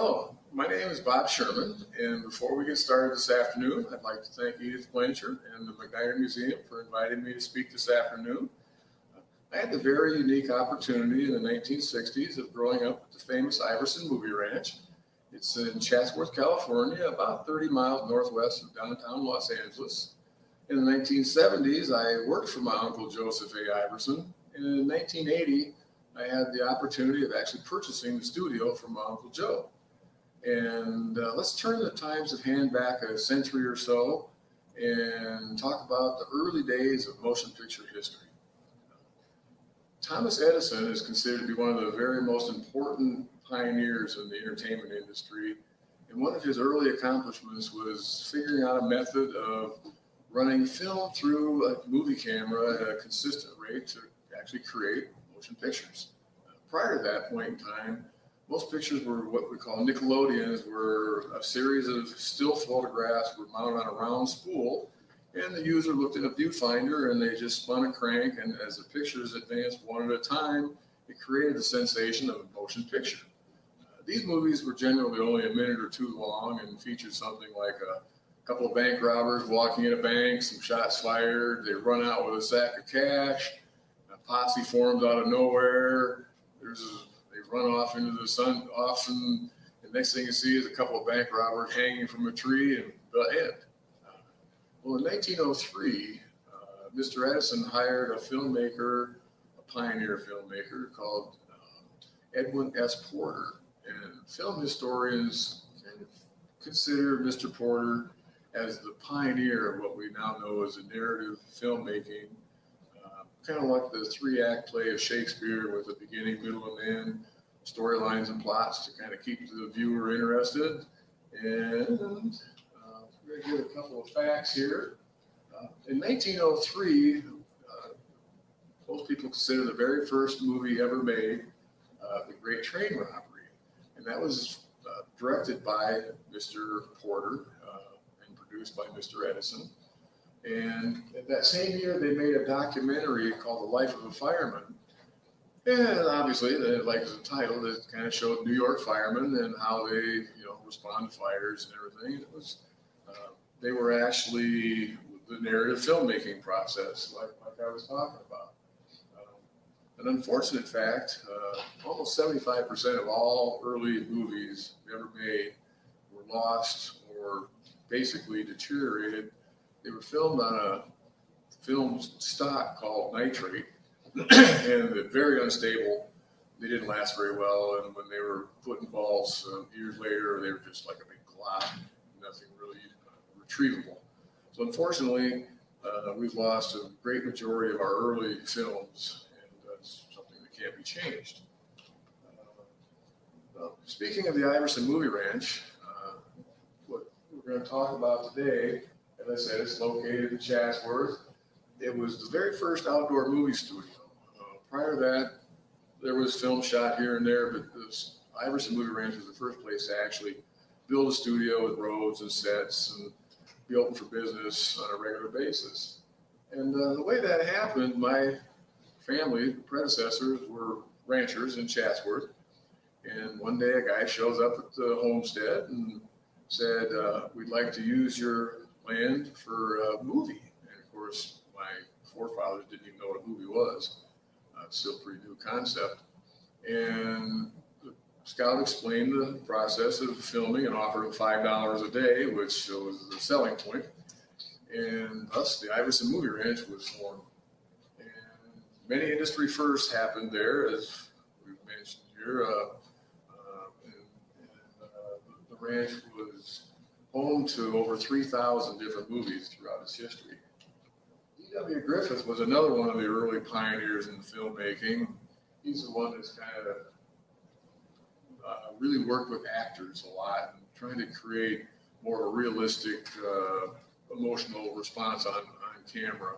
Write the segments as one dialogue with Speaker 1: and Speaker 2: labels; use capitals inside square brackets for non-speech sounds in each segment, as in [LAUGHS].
Speaker 1: Hello, my name is Bob Sherman, and before we get started this afternoon, I'd like to thank Edith Blanchard and the MacNider Museum for inviting me to speak this afternoon. I had the very unique opportunity in the 1960s of growing up at the famous Iverson Movie Ranch. It's in Chatsworth, California, about 30 miles northwest of downtown Los Angeles. In the 1970s, I worked for my uncle Joseph A. Iverson, and in 1980, I had the opportunity of actually purchasing the studio from my uncle Joe. And uh, let's turn the times of hand back a century or so and talk about the early days of motion picture history. Thomas Edison is considered to be one of the very most important pioneers in the entertainment industry. And one of his early accomplishments was figuring out a method of running film through a movie camera at a consistent rate to actually create motion pictures. prior to that point in time, most pictures were what we call Nickelodeons, were a series of still photographs were mounted on a round spool, and the user looked in a viewfinder and they just spun a crank, and as the pictures advanced one at a time, it created the sensation of a motion picture. Uh, these movies were generally only a minute or two long and featured something like a couple of bank robbers walking in a bank, some shots fired, they run out with a sack of cash, a posse forms out of nowhere, there's run off into the sun off and the next thing you see is a couple of bank robbers hanging from a tree and the end. Well, in 1903, uh, Mr. Edison hired a filmmaker, a pioneer filmmaker called uh, Edwin S. Porter. And film historians consider Mr. Porter as the pioneer of what we now know as a narrative filmmaking, uh, kind of like the three act play of Shakespeare with a beginning, middle, and end storylines and plots to kind of keep the viewer interested. And uh, we're going to give a couple of facts here. Uh, in 1903, uh, most people consider the very first movie ever made uh, The Great Train Robbery. And that was uh, directed by Mr. Porter uh, and produced by Mr. Edison. And that same year, they made a documentary called The Life of a Fireman and obviously, like the title, it kind of showed New York firemen and how they, you know, respond to fires and everything. It was, uh, they were actually the narrative filmmaking process, like, like I was talking about. Um, an unfortunate fact: uh, almost 75% of all early movies ever made were lost or basically deteriorated. They were filmed on a film stock called nitrate [CLEARS THROAT] and very unstable. They didn't last very well, and when they were put in vaults uh, years later, they were just like a big glob, nothing really uh, retrievable. So unfortunately, uh, we've lost a great majority of our early films, and that's something that can't be changed. Uh, speaking of the Iverson Movie Ranch, uh, what we're going to talk about today, as I said, it's located in Chatsworth. It was the very first outdoor movie studio prior to that, there was film shot here and there, but this Iverson Movie Ranch was the first place to actually build a studio with roads and sets and be open for business on a regular basis. And uh, the way that happened, my family, predecessors, were ranchers in Chatsworth. And one day a guy shows up at the homestead and said, uh, We'd like to use your land for a movie. And of course, forefathers didn't even know what a movie was still a pretty new concept. And scout explained the process of filming and offered him five dollars a day, which was the selling point. And thus, the Iverson Movie Ranch was formed. And many industry firsts happened there, as we've mentioned here. Uh, uh, and, and, uh, the ranch was home to over 3,000 different movies throughout its history. D.W. Griffith was another one of the early pioneers in filmmaking. He's the one that's kind of uh, really worked with actors a lot and trying to create more of a realistic uh, emotional response on, on camera.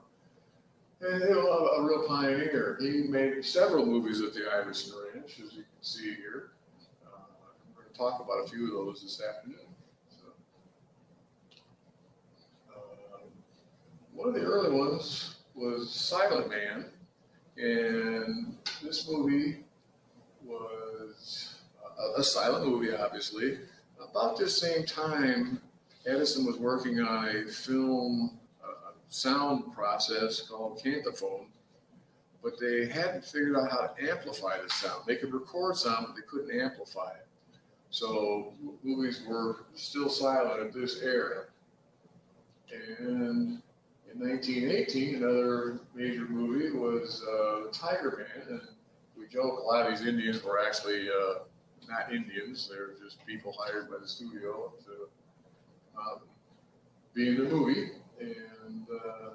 Speaker 1: And you know, a, a, real pioneer. He made several movies at the Iverson Ranch, as you can see here. Uh, we're going to talk about a few of those this afternoon. One of the early ones was Silent Man, and this movie was a, a silent movie, obviously. About this same time, Edison was working on a film uh, sound process called Kinetophone, but they hadn't figured out how to amplify the sound. They could record sound, but they couldn't amplify it. So movies were still silent at this era. And in 1918, another major movie was uh, Tiger Man. And we joke a lot of these Indians were actually uh, not Indians, they were just people hired by the studio to um, be in the movie. And uh,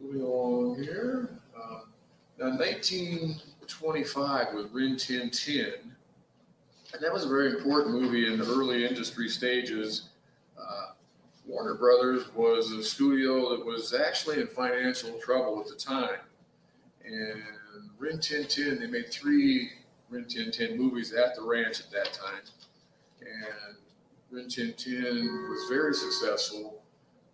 Speaker 1: moving along here, uh, now 1925 with Rin Tin Tin and that was a very important movie in the early industry stages. Uh, Warner Brothers was a studio that was actually in financial trouble at the time. And Rin Tin Tin, they made three Rin Tin Tin movies at the ranch at that time. And Rin Tin Tin was very successful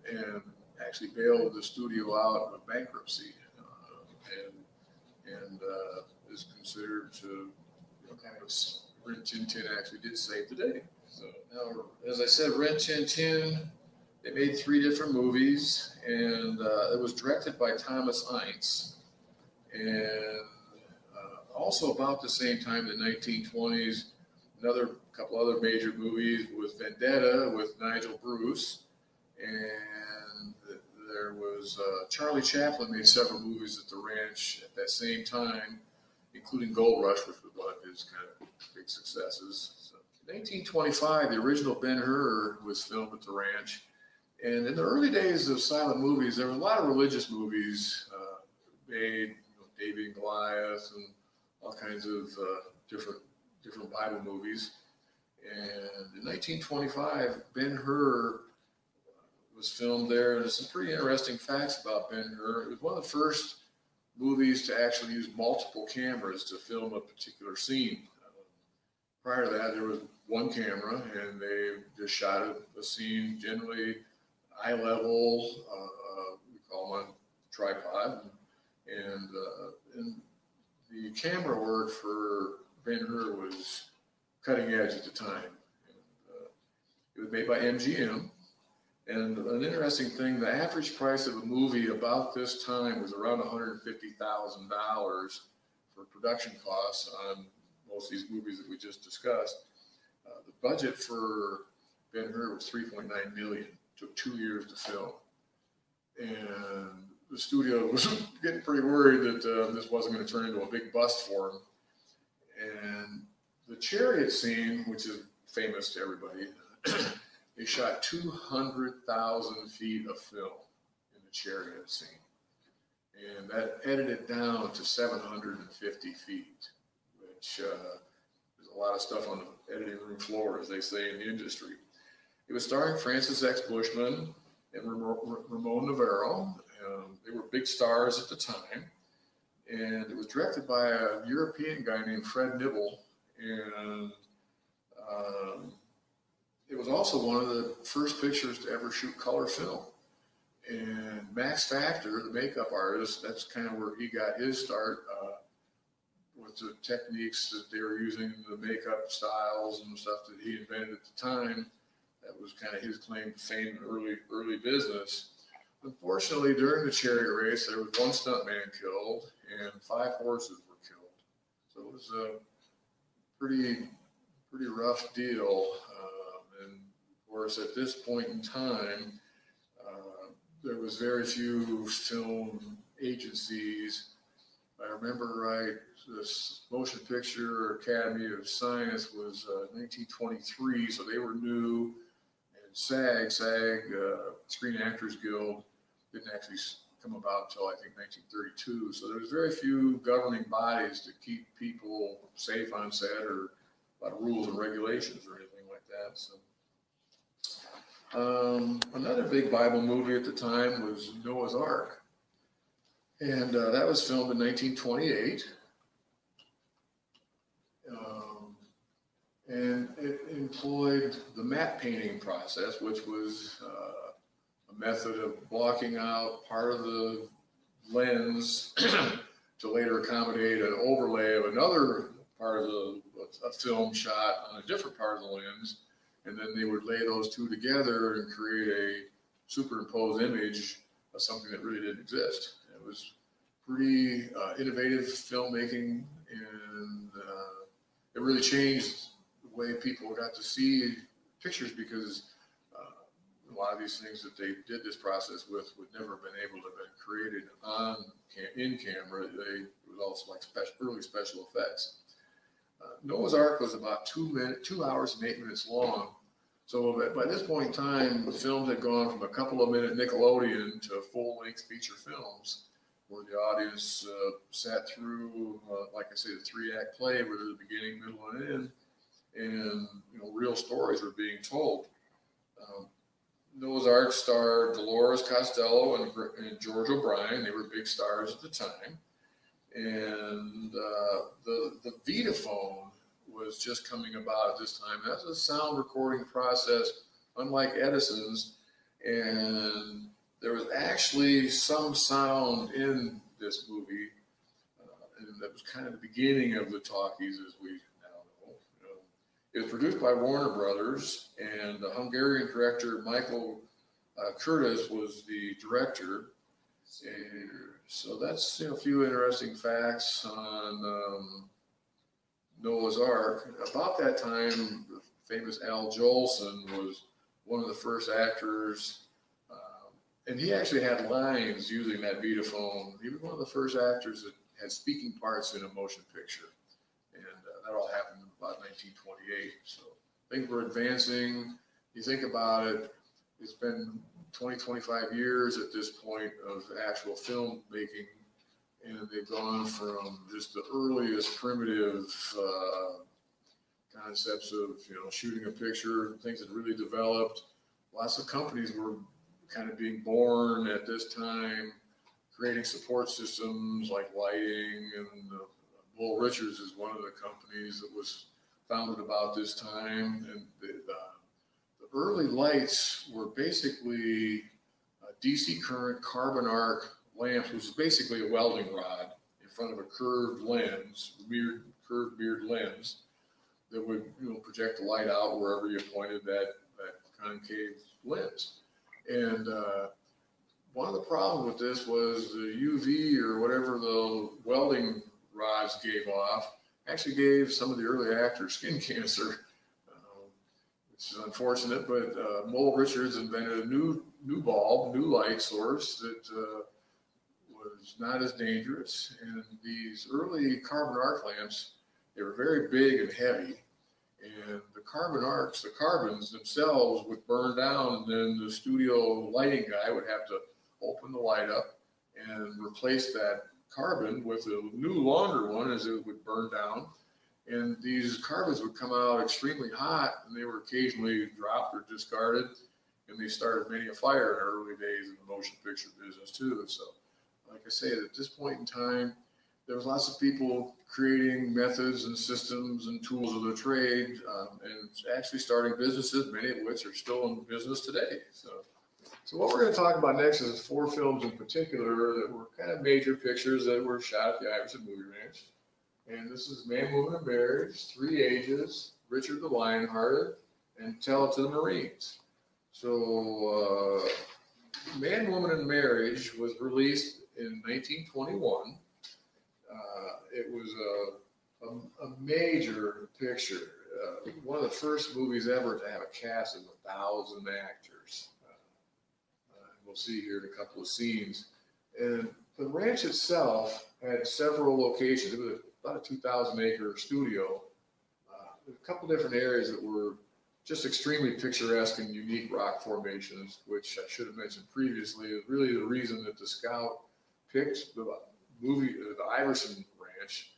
Speaker 1: and actually bailed the studio out of bankruptcy. Uh, and and uh, is considered to you know, kind of Rin Tin Tin actually did save the day. So now, as I said, Rin Tin Tin, they made three different movies, and uh, it was directed by Thomas Ince. And uh, also about the same time, in the 1920s, another couple other major movies was Vendetta with Nigel Bruce, and there was uh, Charlie Chaplin made several movies at the ranch at that same time, including Gold Rush, which was one of his kind of big successes. So, in 1825, the original Ben Hur was filmed at the ranch. And in the early days of silent movies, there were a lot of religious movies uh, made, you know, David and Goliath and all kinds of uh, different different Bible movies. And in 1925, Ben Hur was filmed there. There's some pretty interesting facts about Ben Hur. It was one of the first movies to actually use multiple cameras to film a particular scene prior to that, there was one camera and they just shot a, a scene generally eye level. Uh, uh, we call them on tripod. And, uh, and the camera work for Ben Hur was cutting edge at the time. And, uh, it was made by MGM. And an interesting thing, the average price of a movie about this time was around $150,000 for production costs on most of these movies that we just discussed. Uh, the budget for Ben Hur was 3.9 million. Took two years to film, and the studio [LAUGHS] was getting pretty worried that uh, this wasn't going to turn into a big bust for him. And the chariot scene, which is famous to everybody, [CLEARS THROAT] they shot 200,000 feet of film in the chariot scene. And that edited down to 750 feet which uh, there's a lot of stuff on the editing room floor, as they say in the industry. It was starring Francis X. Bushman and Ramon Novarro. Um, they were big stars at the time. And it was directed by a European guy named Fred Niblo. And um, it was also one of the first pictures to ever shoot color film. And Max Factor, the makeup artist, that's kind of where he got his start. Uh, with the techniques that they were using, the makeup styles and stuff that he invented at the time. That was kind of his claim to fame in early early business. Unfortunately, during the chariot race, there was one stuntman killed and five horses were killed. So it was a pretty pretty rough deal. Um, and of course, at this point in time, uh, there was very few film agencies. I remember right, this Motion Picture Academy of Science was uh, 1923, so they were new. SAG, SAG, uh, Screen Actors Guild, didn't actually come about until I think 1932. So there was very few governing bodies to keep people safe on set or a lot of rules and regulations or anything like that. So. Um, another big Bible movie at the time was Noah's Ark. And uh, that was filmed in 1928. And it employed the matte painting process, which was uh, a method of blocking out part of the lens [CLEARS THROAT] to later accommodate an overlay of another part of the a film shot on a different part of the lens, and then they would lay those two together and create a superimposed image of something that really didn't exist. It was pretty uh, innovative filmmaking, and uh, it really changed way people got to see pictures because uh, a lot of these things that they did this process with would never have been able to have been created on in camera. They, was also like special, early special effects. Uh, Noah's Ark was about two minutes, two hours and eight minutes long. So by this point in time, the films had gone from a couple of minute Nickelodeon to full length feature films where the audience uh, sat through, uh, like I say, the three act play where a beginning, middle, and end, and you know, real stories were being told. Um, Noah's Ark starred Dolores Costello and, and, George O'Brien. They were big stars at the time. And uh, the, the Vitaphone was just coming about at this time. That's a sound recording process, unlike Edison's. And there was actually some sound in this movie, uh, and that was kind of the beginning of the talkies as we it was produced by Warner Brothers, and the Hungarian director Michael uh, Curtiz was the director. So that's you know, a few interesting facts on um, Noah's Ark. About that time, the famous Al Jolson was one of the first actors and he actually had lines using that Vitaphone. He was one of the first actors that had speaking parts in a motion picture. And uh, that all happened in about 1928. So things were advancing. You think about it, it's been 20, 25 years at this point of actual film making. And they've gone from just the earliest primitive uh, concepts of, you know, shooting a picture, things that really developed. Lots of companies were kind of being born at this time, creating support systems like lighting and uh, Mole Richards is one of the companies that was founded about this time. And the, the early lights were basically DC current carbon arc lamps, which is basically a welding rod in front of a curved lens, mirrored, curved mirrored lens that would you know project the light out wherever you pointed that, that concave lens. And uh, one of the problems with this was the UV or whatever the welding rods gave off actually gave some of the early actors skin [LAUGHS] cancer. Um, which is unfortunate, but uh, Mole Richards invented a new new bulb, new light source that uh, was not as dangerous. And these early carbon arc lamps, they were very big and heavy, and the carbon arcs, the carbons themselves would burn down, and then the studio lighting guy would have to open the light up and replace that carbon with a new longer one as it would burn down. And these carbons would come out extremely hot, and they were occasionally dropped or discarded. And they started many a fire in early days in the motion picture business too. So, like I say, at this point in time, there was lots of people creating methods and systems and tools of the trade um, and actually starting businesses, many of which are still in business today. So, so what we're going to talk about next is four films in particular that were kind of major pictures that were shot at the Iverson Movie Ranch. And this is Man, Woman, and Marriage, Three Ages, Richard the Lionhearted, and Tell It to the Marines. So, uh, Man, Woman, and Marriage was released in 1921 uh, it was a, a, a major picture. Uh, one of the first movies ever to have a cast of a thousand actors. We'll see here in a couple of scenes. And the ranch itself had several locations. It was about a 2,000 acre studio. Uh, a couple different areas that were just extremely picturesque and unique rock formations, which I should have mentioned previously, is really the reason that the scout picked the movie, uh, the Iverson Ranch,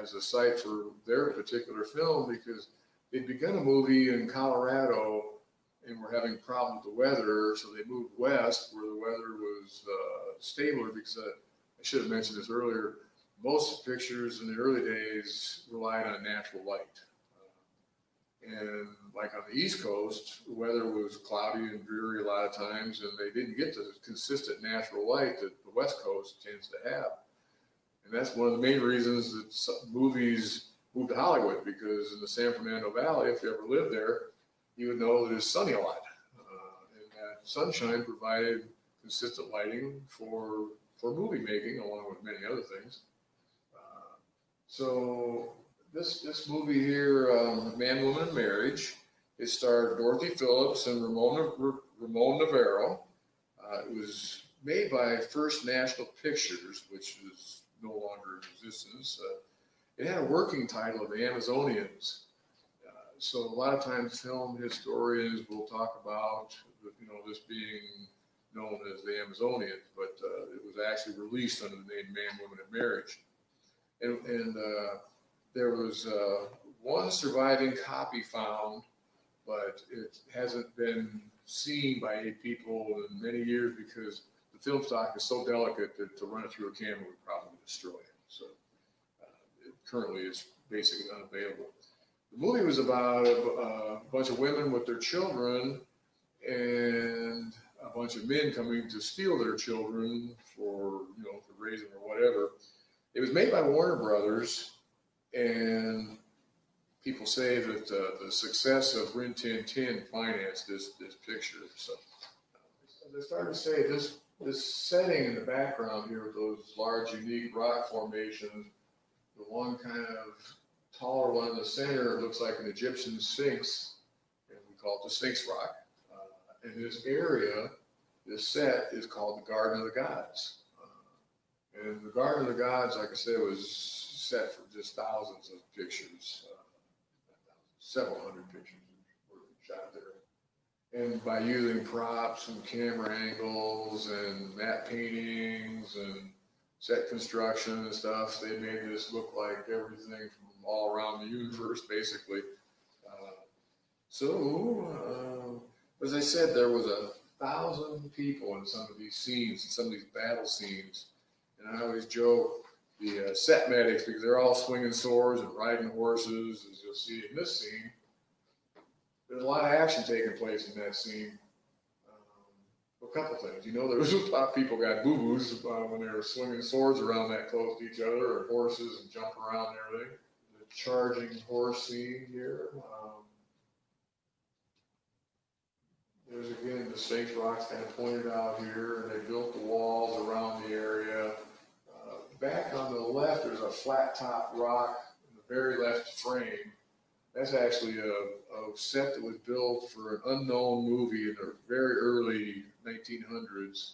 Speaker 1: as a site for their particular film because they'd begun a movie in Colorado and we were having problems with the weather, so they moved west where the weather was uh, stabler because I should have mentioned this earlier. Most pictures in the early days relied on natural light. Uh, and like on the East Coast, the weather was cloudy and dreary a lot of times, and they didn't get the consistent natural light that the West Coast tends to have. And that's one of the main reasons that movies moved to Hollywood because in the San Fernando Valley, if you ever lived there, you would know that it's sunny a lot. Uh, and that sunshine provided consistent lighting for, for movie making along with many other things. Uh, so this, this movie here, um, Man, Woman, and Marriage, it starred Dorothy Phillips and Ramona, Ramon Novarro. Uh, it was made by First National Pictures, which is no longer in existence. Uh, it had a working title of The Amazonians. So a lot of times film historians will talk about, you know, this being known as the Amazonians, but uh, it was actually released under the name Man, Woman, and Marriage. And, and uh, there was uh, one surviving copy found, but it hasn't been seen by people in many years because the film stock is so delicate that to run it through a camera would probably destroy it. So uh, it currently is basically unavailable. The movie was about a, a bunch of women with their children and a bunch of men coming to steal their children for you know for raising or whatever. It was made by Warner Brothers, and people say that uh, the success of Rin Tin Tin financed this this picture. So uh, they started to say this this setting in the background here with those large, unique rock formations, the one kind of taller one in the center looks like an Egyptian sphinx, and we call it the Sphinx Rock. Uh, and this area, this set is called the Garden of the Gods. Uh, and the Garden of the Gods, like I said, was set for just thousands of pictures, uh, several hundred pictures were shot there and by using props and camera angles and matte paintings and set construction and stuff, they made this look like everything from all around the universe, basically. Uh, so, uh, as I said, there was a thousand people in some of these scenes, in some of these battle scenes. And I always joke the uh, set medics, because they're all swinging swords and riding horses, as you'll see in this scene there's a lot of action taking place in that scene. Um, a couple things, you know, there was a lot of people got boo boos uh, when they were swinging swords around that close to each other, or horses and jumping around and everything. Charging horse scene here. Um, there's again the Sphinx rocks kind of pointed out here, and they built the walls around the area. Uh, back on the left, there's a flat top rock in the very left frame that's actually a, a set that was built for an unknown movie in the very early 1900s.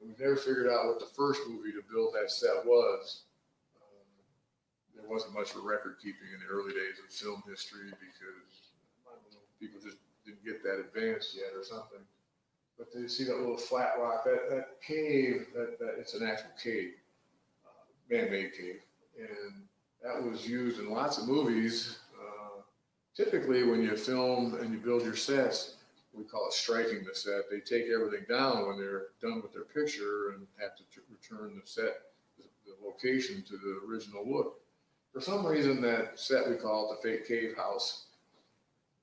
Speaker 1: And we never figured out what the first movie to build that set was. There wasn't much for record keeping in the early days of film history because people just didn't get that advanced yet or something. But you see that little flat rock, that, that cave, that, that it's an actual cave, uh, man-made cave, and that was used in lots of movies typically when you film and you build your sets, we call it striking the set. They take everything down when they're done with their picture and have to t- return the set, the location to the original look. For some reason, that set we call it the fake cave house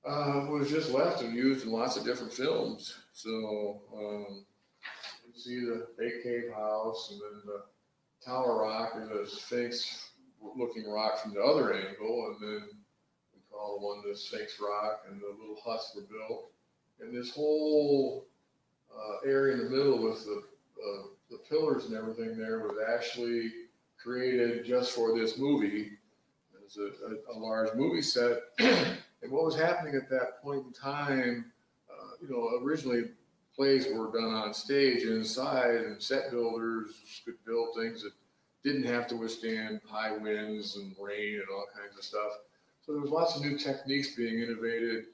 Speaker 1: uh, was just left and used in lots of different films. So um, you see the fake cave house, and then the Tower Rock is a Sphinx looking rock from the other angle, and then all the one the Sphinx Rock and the little huts were built. And this whole uh, area in the middle with the, uh, the pillars and everything there was actually created just for this movie. Was a, a, a large movie set. [CLEARS THROAT] and what was happening at that point in time, uh, you know, originally plays were done on stage inside, and set builders could build things that didn't have to withstand high winds and rain and all kinds of stuff. So there was lots of new techniques being innovated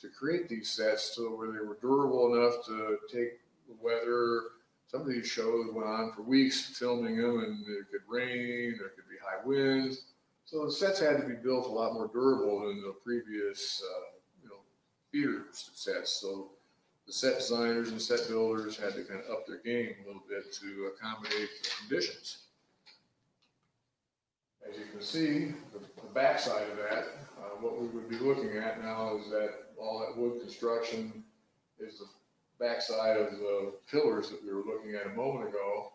Speaker 1: to create these sets so where they were durable enough to take the weather. Some of these shows went on for weeks filming them, and it could rain, there could be high winds. So the sets had to be built a lot more durable than the previous, uh, you know, sets. So the set designers and set builders had to kind of up their game a little bit to accommodate the conditions. As you can see, the, the backside of that, uh, what we would be looking at now is that all that wood construction is the backside of the pillars that we were looking at a moment ago.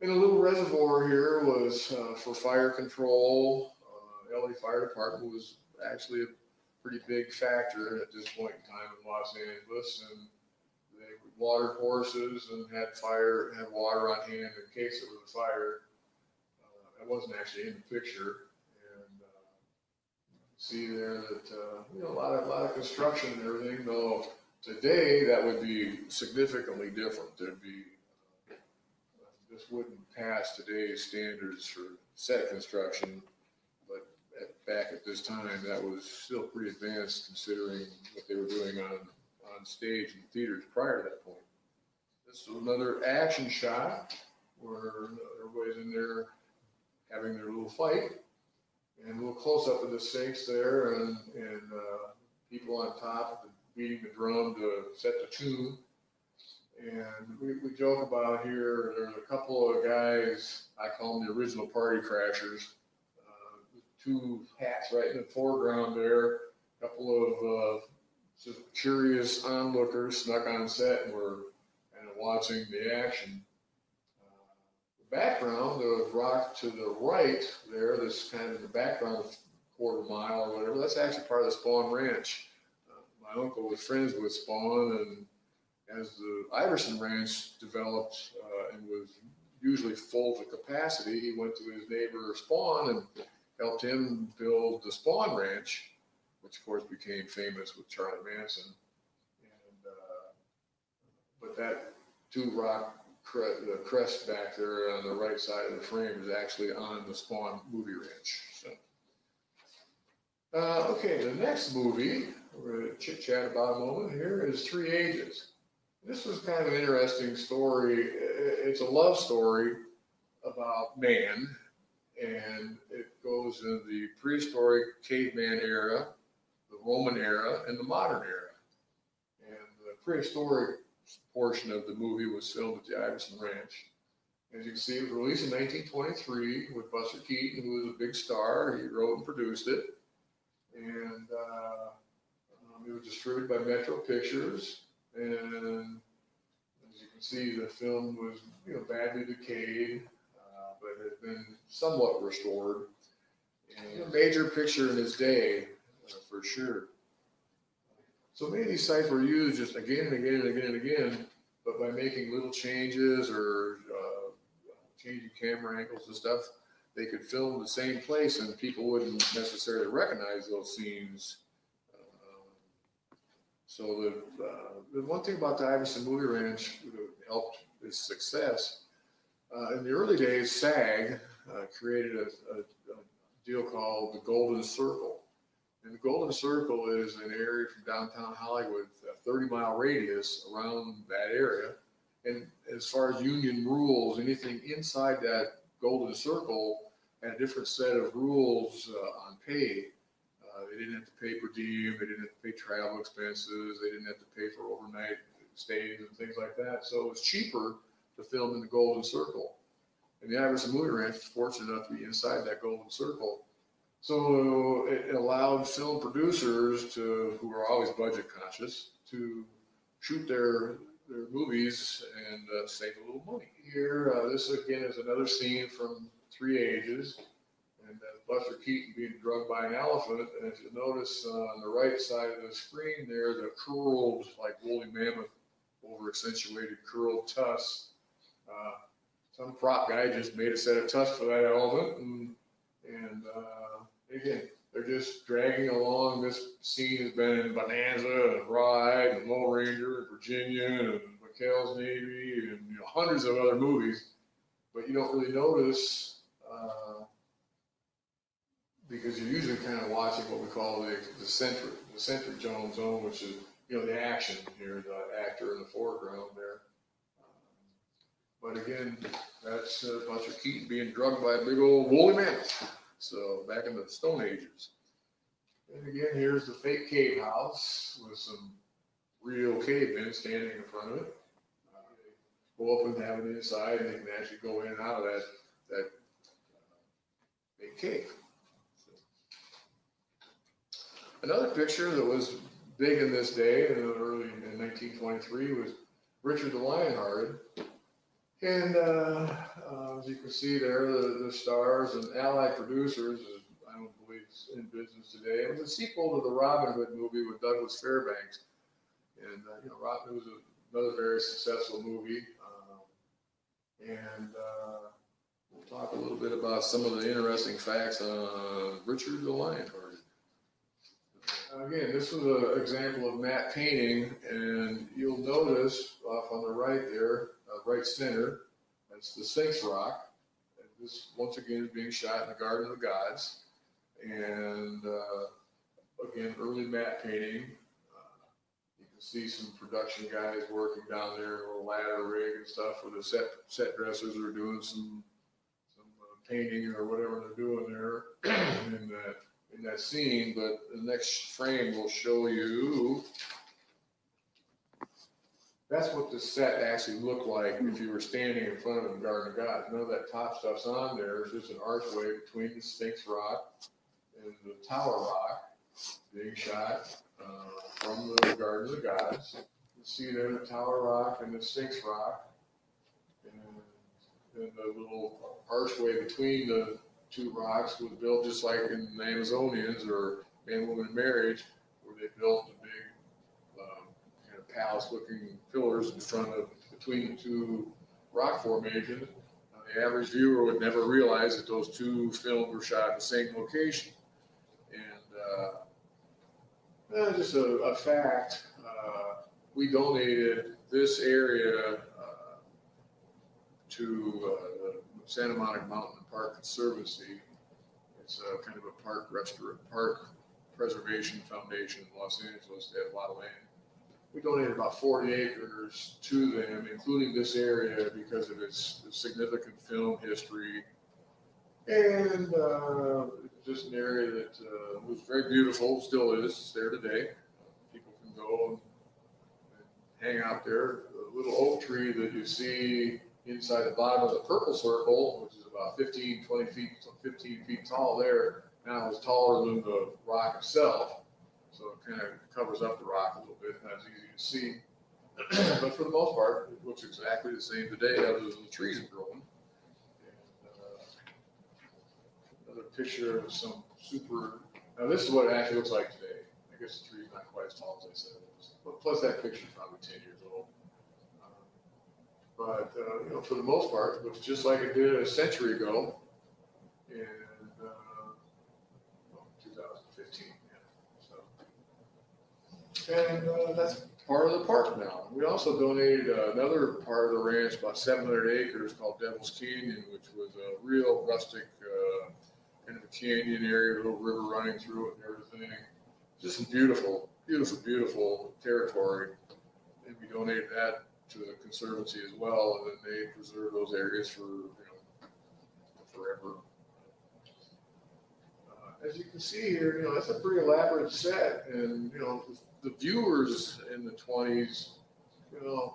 Speaker 1: And a little reservoir here was uh, for fire control LA Fire Department was actually a pretty big factor at this point in time in Los Angeles, and they watered horses and had fire, had water on hand in case there was a fire. Uh, I wasn't actually in the picture, and uh, see there that uh, you know a lot of a lot of construction and everything. Though today that would be significantly different. There'd be uh, this wouldn't pass today's standards for set construction, but at, back at this time, that was still pretty advanced considering what they were doing on, on stage and theaters prior to that point. This is another action shot where everybody's in there having their little fight. And a little close up of the Sphinx there and, and uh, people on top beating the drum to set the tune. And we, we joke about here, there's a couple of guys, I call them the original party crashers. Uh, two hats right in the foreground there, a couple of uh, just curious onlookers snuck on set and were kind of watching the action. Uh, the background, the rock to the right there, this kind of the background quarter mile or whatever, that's actually part of the Spahn Ranch. Uh, my uncle was friends with Spahn and as the Iverson Ranch developed uh, and was usually full to capacity, he went to his neighbor Spahn and helped him build the Spahn Ranch, which of course became famous with Charlie Manson. And uh, but that two rock the crest back there on the right side of the frame is actually on the Spahn movie ranch. So. Uh, okay, the next movie we're going to chit chat about a moment here is Three Ages. This was kind of an interesting story. It's a love story about man, and it goes in the prehistoric caveman era, the Roman era, and the modern era. And the prehistoric portion of the movie was filmed at the Iverson Ranch. As you can see, it was released in 1923 with Buster Keaton, who was a big star. He wrote and produced it. And uh, um, it was distributed by Metro Pictures. And as you can see, the film was you know badly decayed, uh, but has been somewhat restored. And a major picture in his day, uh, for sure. So many of these sites were used just again and again and again and again, but by making little changes or uh, changing camera angles and stuff, they could film the same place and people wouldn't necessarily recognize those scenes so the, uh, the one thing about the Iverson Movie Ranch that helped its success, uh, in the early days, SAG uh, created a, a, a, deal called the Golden Circle. And the Golden Circle is an area from downtown Hollywood, a 30 mile radius around that area. And as far as union rules, anything inside that Golden Circle had a different set of rules uh, on pay didn't have to pay per diem, they didn't have to pay travel expenses, they didn't have to pay for overnight stays and things like that. So it was cheaper to film in the Golden Circle. And the Iverson Movie Ranch was fortunate enough to be inside that Golden Circle. So it allowed film producers to, who are always budget conscious, to shoot their their movies and uh, save a little money. Here, uh, this again is another scene from Three Ages and uh, Buster Keaton being drugged by an elephant. And if you notice uh, on the right side of the screen there, the curled, like woolly mammoth, over accentuated curled tusks. Uh, some prop guy just made a set of tusks for that elephant, and, and uh, again, they're just dragging along. This scene has been in Bonanza and Ride and Lone Ranger and Virginia and McHale's Navy and you know, hundreds of other movies, but you don't really notice uh, because you're usually kind of watching what we call the, the centric, the centric zone zone, which is, you know, the action here, the actor in the foreground there. But again, that's a bunch of Keaton being drugged by a big old woolly mammoth. So back in the Stone Ages. And again, here's the fake cave house with some real cavemen standing in front of it. Uh, go up and have it inside, and they can actually go in and out of that that uh, big cave. Another picture that was big in this day, in early in 1923, was Richard the Lionhearted. And uh, uh, as you can see there, the, the stars and allied producers, I don't movies in business today. It was a sequel to the Robin Hood movie with Douglas Fairbanks. And, uh, you know, Robin Hood was another very successful movie. Um, and uh, we'll talk a little bit about some of the interesting facts on Richard the Lionhearted. Again, this is an example of matte painting, and you'll notice off on the right there, uh, right center, that's the Sphinx Rock. And this, once again, is being shot in the Garden of the Gods. And uh, again, early matte painting. Uh, you can see some production guys working down there a ladder rig and stuff where the set, set dressers are doing some, some uh, painting or whatever they're doing there [CLEARS THROAT] that, in that scene. But the next frame will show you that's what the set actually looked like if you were standing in front of the Garden of God. None of that top stuff's on there. It's just an archway between the Sphinx Rock and the Tower Rock being shot uh, from the Garden of the Gods. You see there the Tower Rock and the Sphinx Rock. And then the little archway between the two rocks was built just like in the Amazonians or man woman marriage, where they built a big um, kind of palace looking pillars in front of between the two rock formations. Uh, the average viewer would never realize that those two films were shot at the same location. And uh, uh, just a, a fact, uh, we donated this area uh, to uh, Santa Monica Mountain Park Conservancy. It's a kind of a park restaurant, park preservation foundation in Los Angeles. They have a lot of land. We donated about 40 acres to them, including this area because of its significant film history. And uh, just an area that uh, was very beautiful, still is, it's there today. People can go and, and hang out there. The little oak tree that you see inside the bottom of the purple circle, which is about 15, 20 feet, 15 feet tall there, now is taller than the rock itself. So it kind of covers up the rock a little bit, as easy to see. [CLEARS THROAT] but for the most part, it looks exactly the same today, other than the trees have grown. And, uh, another picture of some super. Now this is what it actually looks like today. I guess the tree's not quite as tall as I said it was. But plus that picture's probably 10 years but uh, you know, for the most part, it looks just like it did a century ago. And uh, well, 2015. Yeah. So, and uh, that's part of the park now. We also donated uh, another part of the ranch, about 700 acres, called Devil's Canyon, which was a real rustic uh, kind of a canyon area, a little river running through it and everything. Just beautiful, beautiful, beautiful territory. And we donated that to the conservancy as well, and then they preserve those areas for you know forever. Uh, as you can see here, you know that's a pretty elaborate set, and you know the viewers in the 20s, you know,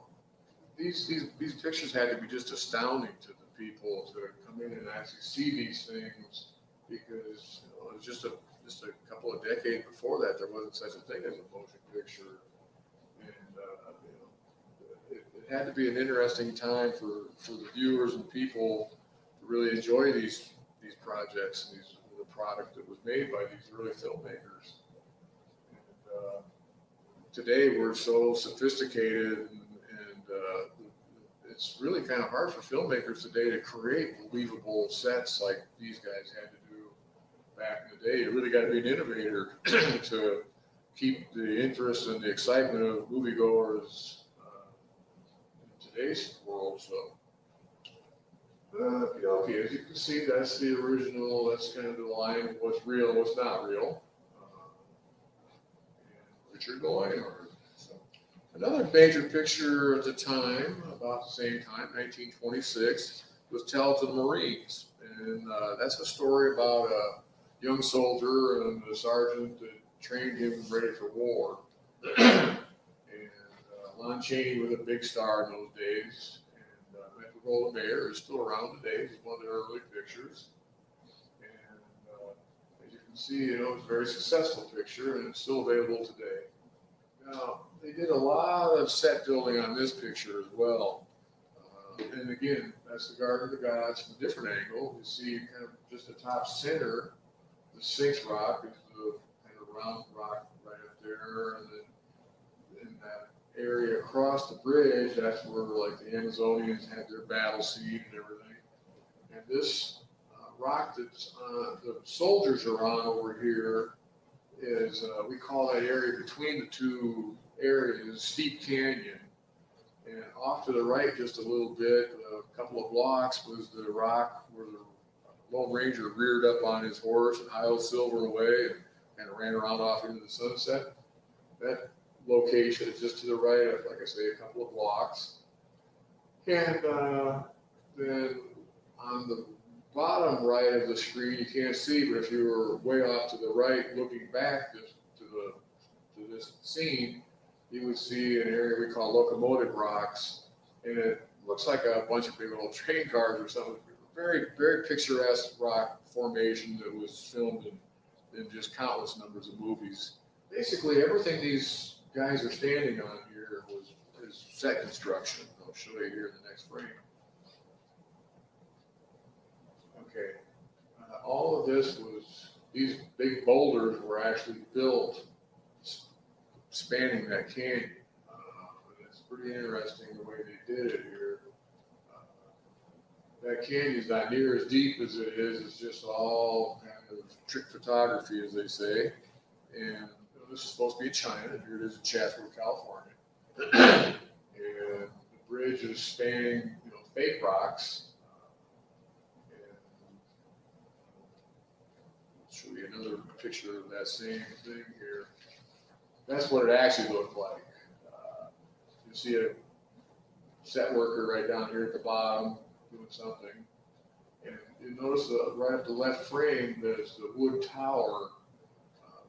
Speaker 1: these these these pictures had to be just astounding to the people to come in and actually see these things because you know, it was just a just a couple of decades before that there wasn't such a thing as a motion picture, and uh, you know, it, it had to be an interesting time for for the viewers and people to really enjoy these these projects and these the product that was made by these early filmmakers. And, uh, today we're so sophisticated and, and uh, it's really kind of hard for filmmakers today to create believable sets like these guys had to do back in the day. You really got to be an innovator [CLEARS THROAT] to keep the interest and the excitement of moviegoers today's world. So, uh, okay, as you can see, that's the original. That's kind of the line what's real, what's not real. Richard Loyard. So another major picture at the time, about the same time, 1926, was Tell to the Marines. And uh, that's a story about a young soldier and a sergeant that trained him ready for war. Lon Chaney was a big star in those days. And uh, Metro Mayer is still around today. He's one of the early pictures And uh, as you can see, you know, it's a very successful picture and it's still available today. Now, they did a lot of set building on this picture as well. Uh, and again, that's the Garden of the Gods from a different angle. You see kind of just the top center the Sphinx Rock is the kind of round rock right up there, and then area across the bridge, that's where like the Amazonians had their battle seat and everything. And this uh, rock that uh, the soldiers are on over here is uh, we call that area between the two areas Steep Canyon. And off to the right, just a little bit, a couple of blocks, was the rock where the Lone Ranger reared up on his horse and highlighted silver away and of ran around off into the sunset. That location is just to the right of, like I say, a couple of blocks. And uh, then on the bottom right of the screen, you can't see, but if you were way off to the right, looking back to, to the to this scene, you would see an area we call locomotive rocks, and it looks like a bunch of big old train cars or something. Very, very picturesque rock formation that was filmed in, in just countless numbers of movies. Basically, everything these guys are standing on here was is set construction. I'll show you here in the next frame. Okay, uh, all of this was these big boulders were actually built spanning that canyon. Uh, it's pretty interesting the way they did it here. Uh, that canyon's not near as deep as it is. It's just all kind of trick photography, as they say. And this is supposed to be China. and Here it is in Chatsworth, California. and the bridge is spanning, you know, fake rocks. And show you another picture of that same thing here. That's what it actually looked like. Uh, you see a set worker right down here at the bottom doing something. And you notice the, right at the left frame, there's the wood tower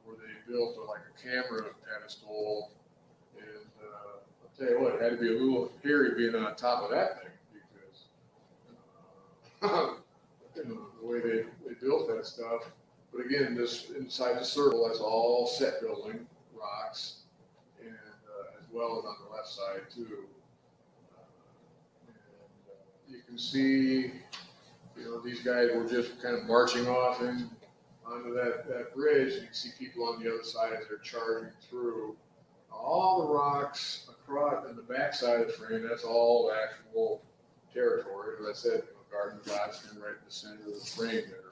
Speaker 1: where they built a, like a camera pedestal. And uh, I'll tell you what, it had to be a little hairy being on top of that thing because uh, [LAUGHS] you know, the way they, they built that stuff. But again, this inside the circle, that's all set building rocks, and uh, as well as on the left side too. Uh, and, you can see, you know, these guys were just kind of marching off in onto that, that bridge. You can see people on the other side as they're charging through. All the rocks across in the back side of the frame, that's all actual territory. As I said, you know, Garden Gladstone right in the center of the frame there.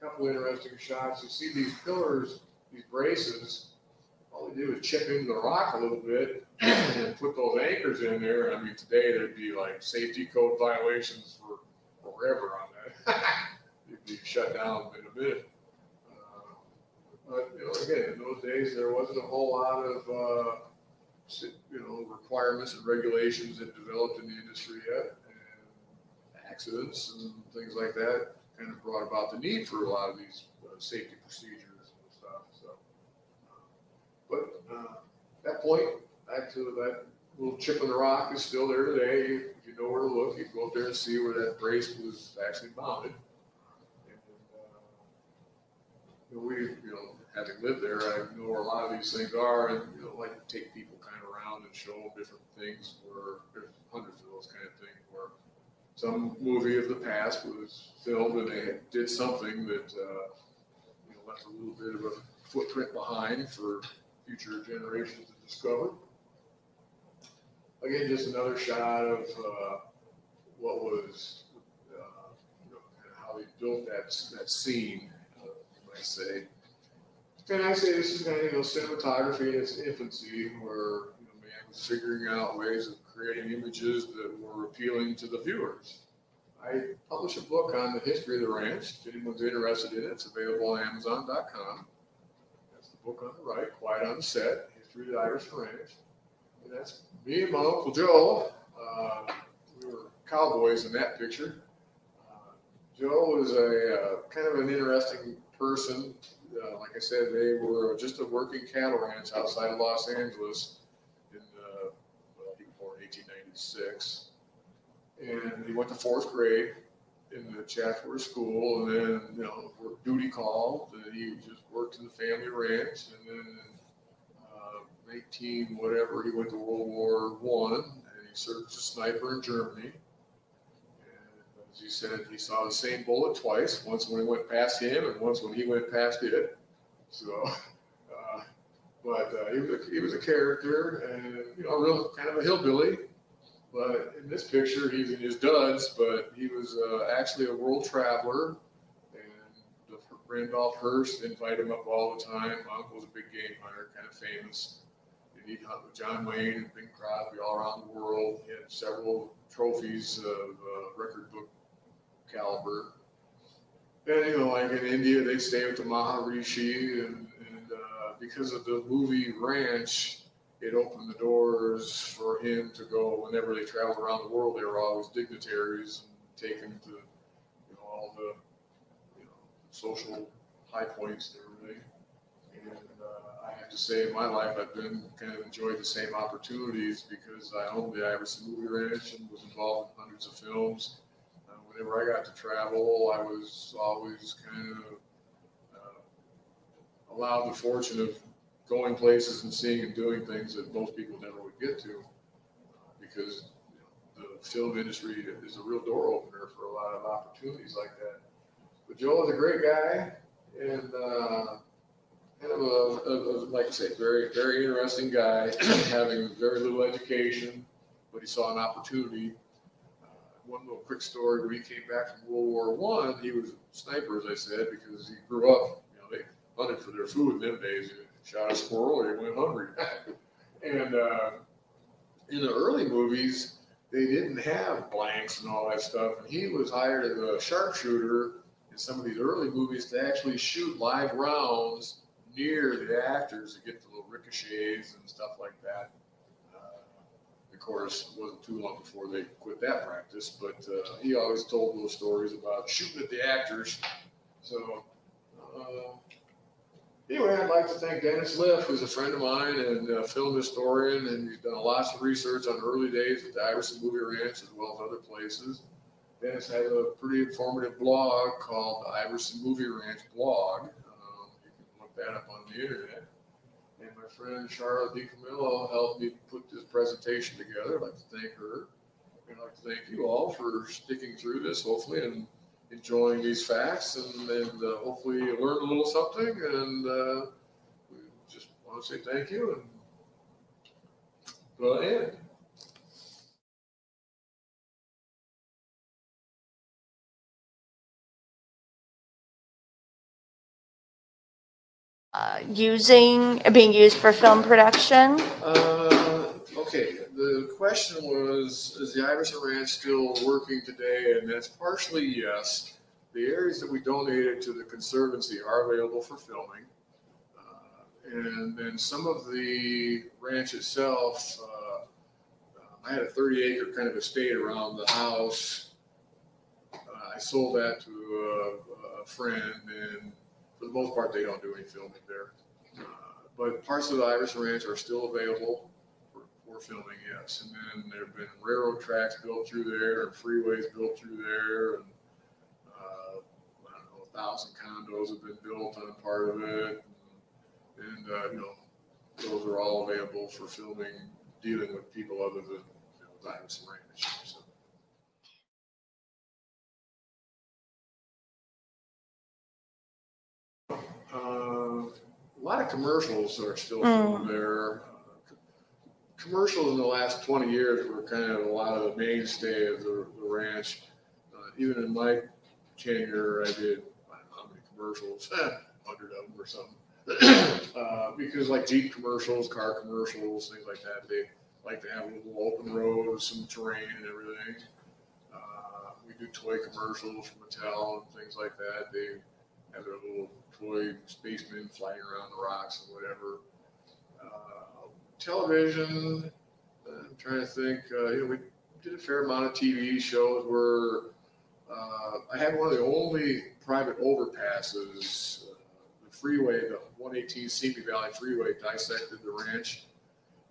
Speaker 1: A couple interesting shots. You see these pillars, these braces, all they do is chip into the rock a little bit [CLEARS THROAT] and put those anchors in there. I mean, today there'd be like safety code violations for forever on that. [LAUGHS] Be shut down in a bit. Uh, but you know, again, in those days there wasn't a whole lot of uh, you know requirements and regulations that developed in the industry yet, and accidents and things like that kind of brought about the need for a lot of these uh, safety procedures and stuff. So. But uh, that point, back to that little chip in the rock is still there today. If you know where to look, you go up there and see where that brace was actually mounted. And, uh, you know, we, you know, having lived there, I know where a lot of these things are, and you know, like take people kind of around and show them different things. Where there's hundreds of those kind of things where some movie of the past was filmed and they did something that uh, you know left a little bit of a footprint behind for future generations to discover. Again, just another shot of uh, what was, uh, you know, kind of how they built that that scene, might say. And I say this is kind of you know cinematography in its infancy, where you know man was figuring out ways of creating images that were appealing to the viewers. I publish a book on the history of the ranch. If anyone's interested in it, it's available on Amazon.com That's the book on the right, Quiet on the Set, History of the Iverson Ranch. And that's me and my Uncle Joe. Uh, we were cowboys in that picture. Uh, Joe was a uh, kind of an interesting person. Uh, like I said, they were just a working cattle ranch outside of Los Angeles in, uh, well, he in 1896. And he went to fourth grade in the Chatsworth school, and then you know duty called, and he just worked in the family ranch, and then uh, 19 whatever he went to World War One, and he served as a sniper in Germany. As he said, he saw the same bullet twice, once when it went past him and once when he went past it. So, uh, but uh, he, was a, he was a character and, you know, real kind of a hillbilly. But in this picture, he's in his duds, but he was uh, actually a world traveler. And Randolph Hearst invited him up all the time. My uncle's a big game hunter, kind of famous. And he'd hunt with John Wayne and Bing Crosby all around the world. He had several trophies of uh, record book caliber. And you know, like in India, they stay with the Maharaja, and, and uh, because of the movie Ranch, it opened the doors for him to go. Whenever they traveled around the world, they were always dignitaries and taken to you know all the you know social high points and everything. And uh, I have to say, in my life, I've been kind of enjoyed the same opportunities because I owned the Iverson Movie Ranch and was involved in hundreds of films whenever I got to travel, I was always kind of uh, allowed the fortune of going places and seeing and doing things that most people never would get to, uh, because you know, the film industry is a real door opener for a lot of opportunities like that. But Joe was a great guy and uh, kind of a, a, a, like I say, very very interesting guy, having very little education, but he saw an opportunity one little quick story when he came back from World War One, he was a sniper, as I said, because he grew up, you know, they hunted for their food in them days. You shot a squirrel or he went hungry. [LAUGHS] and uh, in the early movies, they didn't have blanks and all that stuff. And he was hired as a sharpshooter in some of these early movies to actually shoot live rounds near the actors to get the little ricochets and stuff like that course, it wasn't too long before they quit that practice, but uh, he always told those stories about shooting at the actors. So, uh, anyway, I'd like to thank Dennis Liff, who's a friend of mine and a film historian, and he's done lots of research on early days at the Iverson Movie Ranch as well as other places. Dennis has a pretty informative blog called the Iverson Movie Ranch blog. Um, you can look that up on the internet friend Charlotte DiCamillo helped me put this presentation together. I'd like to thank her. I'd like to thank you all for sticking through this, hopefully, and enjoying these facts, and, and uh, hopefully you learned a little something. And uh, we just want to say thank you and go ahead.
Speaker 2: Uh, using, being used for film production?
Speaker 1: Uh, okay, the question was, is the Iverson Ranch still working today? And that's partially yes. The areas that we donated to the Conservancy are available for filming. Uh, and then some of the ranch itself, uh, I had a 30 acre kind of estate around the house. Uh, I sold that to a, a friend and for the most part, they don't do any filming there. Uh, but parts of the Iverson Ranch are still available for, for filming, yes. And then there have been railroad tracks built through there, and freeways built through there, and uh, I don't know, a thousand condos have been built on part of it. And, and uh, you know, those are all available for filming, dealing with people other than you know, the Iverson Ranch. Uh, a lot of commercials are still mm. there. commercials in the last 20 years were kind of a lot of the mainstay of the, the ranch. Uh, even in my tenure, I did, I don't know how many commercials, [LAUGHS] 100 of them or something. [CLEARS THROAT] uh, because like Jeep commercials, car commercials, things like that, they like to have a little open road, some terrain and everything. Uh, we do toy commercials for Mattel and things like that. They have their little toy spacemen flying around the rocks and whatever. Uh, television, I'm trying to think, uh, you know, we did a fair amount of TV shows where uh, I had one of the only private overpasses. Uh, the freeway, the 118 Simi Valley Freeway dissected the ranch,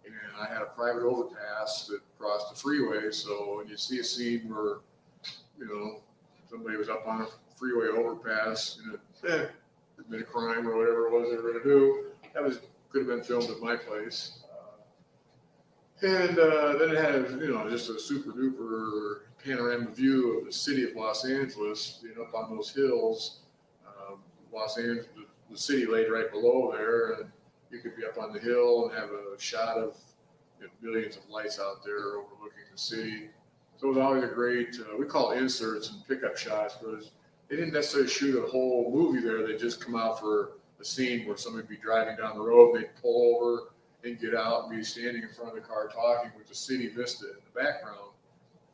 Speaker 1: and I had a private overpass that crossed the freeway. So when you see a scene where, you know, somebody was up on a freeway overpass, you know, commit a crime or whatever it was they were going to do. That was could have been filmed at my place. And uh, then it had, you know, just a super duper panorama view of the city of Los Angeles, you know, up on those hills. Um, Los Angeles, the, the city laid right below there, and you could be up on the hill and have a shot of you know, billions of lights out there overlooking the city. So it was always a great, uh, we call it inserts and pickup shots, because they didn't necessarily shoot a whole movie there. They just come out for a scene where somebody would be driving down the road, they'd pull over and get out and be standing in front of the car talking with the city vista in the background.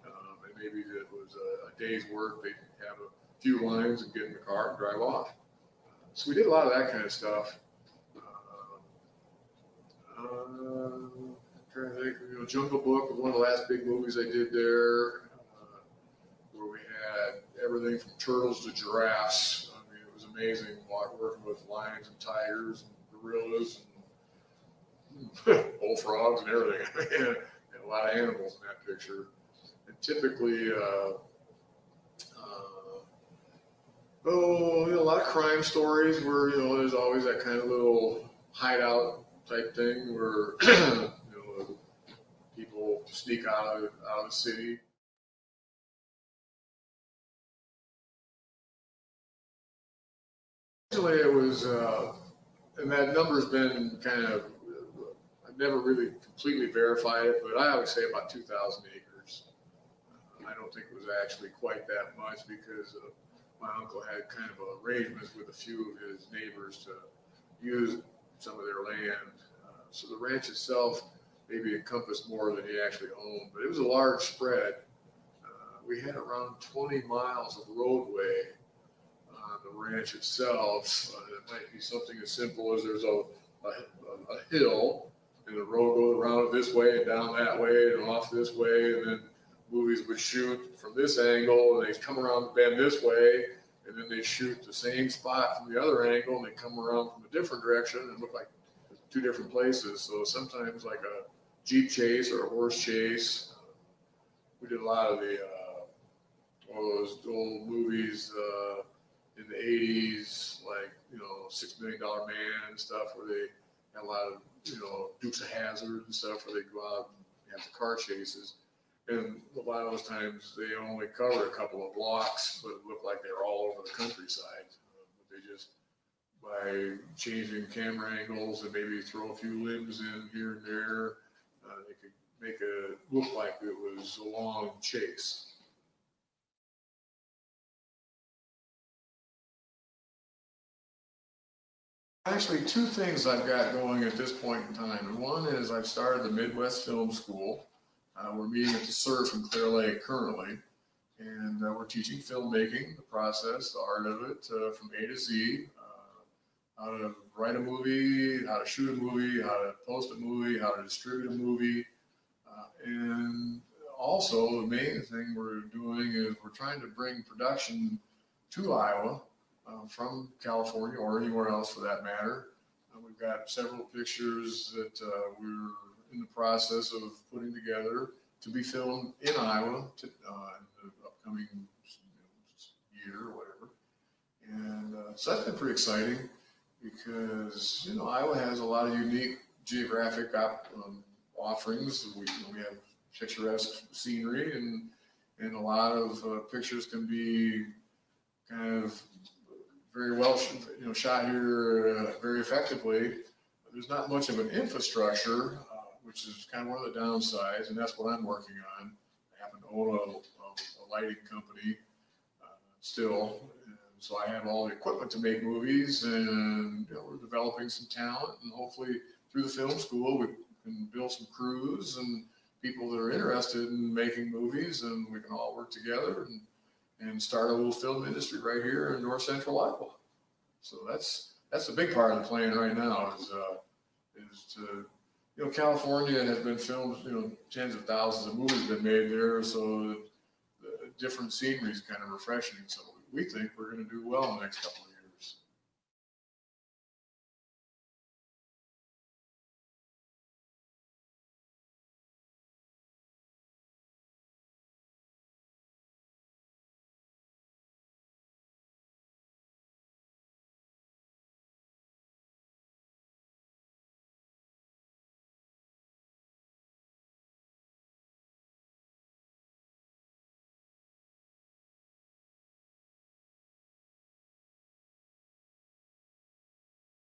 Speaker 1: Um, and maybe it was a, a day's work. They'd have a few lines and get in the car and drive off. So we did a lot of that kind of stuff. Uh, trying to think, you know, Jungle Book was one of the last big movies I did there, uh, where we had everything from turtles to giraffes. I mean, it was amazing working with lions and tigers and gorillas and [LAUGHS] bullfrogs and everything. [LAUGHS] and a lot of animals in that picture. And typically, uh, uh, oh, you know, a lot of crime stories where you know there's always that kind of little hideout type thing where [CLEARS THROAT] you know people sneak out of out of the city. Originally, it was, uh, and that number's been kind of, I've never really completely verified it, but I always say about 2,000 acres. Uh, I don't think it was actually quite that much because uh, my uncle had kind of arrangements with a few of his neighbors to use some of their land. Uh, so the ranch itself maybe encompassed more than he actually owned, but it was a large spread. Uh, we had around 20 miles of roadway on the ranch itself. Uh, it might be something as simple as there's a, a, a hill and the road goes around it this way and down that way and off this way. And then movies would shoot from this angle and they come around the bend this way. And then they shoot the same spot from the other angle and they come around from a different direction and look like two different places. So sometimes like a Jeep chase or a horse chase. We did a lot of the, uh, those old movies, uh, in the eighties, like, you know, Six Million Dollar Man and stuff where they had a lot of, you know, Dukes of Hazzard and stuff where they go out and have the car chases. And a lot of those times they only cover a couple of blocks, but it looked like they were all over the countryside. Uh, But they just, by changing camera angles and maybe throw a few limbs in here and there, uh, they could make it look like it was a long chase. Actually, two things I've got going at this point in time. One is I've started the Midwest Film School. Uh, we're meeting at the Surf in Clear Lake currently. And uh, we're teaching filmmaking, the process, the art of it, uh, from A to Z. Uh, how to write a movie, how to shoot a movie, how to post a movie, how to distribute a movie. Uh, and also, the main thing we're doing is we're trying to bring production to Iowa uh, from California or anywhere else for that matter. Uh, we've got several pictures that uh, we're in the process of putting together to be filmed in Iowa to, uh, in the upcoming year or whatever. And uh, so that's been pretty exciting because you know Iowa has a lot of unique geographic op, um, offerings. We, you know, we have picturesque scenery and and a lot of uh, pictures can be kind of very well, you know, shot here uh, very effectively. There's not much of an infrastructure, uh, which is kind of one of the downsides, and that's what I'm working on. I happen to own a, a, a lighting company uh, still, and so I have all the equipment to make movies, and you know, we're developing some talent, and hopefully through the film school we can build some crews and people that are interested in making movies, and we can all work together and and start a little film industry right here in north central Iowa. So that's that's a big part of the plan right now is uh, is to you know California has been filmed you know tens of thousands of movies been made there, so the different scenery is kind of refreshing. So we think we're going to do well in the next couple of